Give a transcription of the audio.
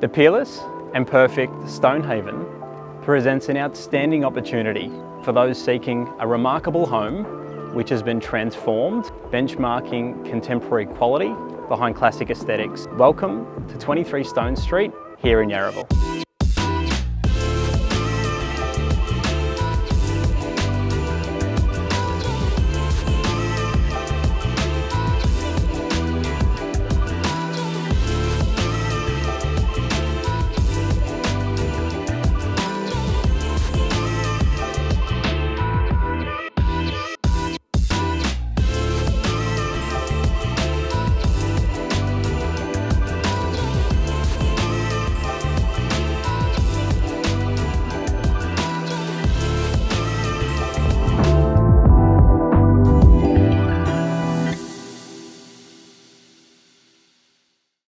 The peerless and perfect Stonehaven presents an outstanding opportunity for those seeking a remarkable home which has been transformed, benchmarking contemporary quality behind classic aesthetics. Welcome to 23 Stone Street here in Yarraville.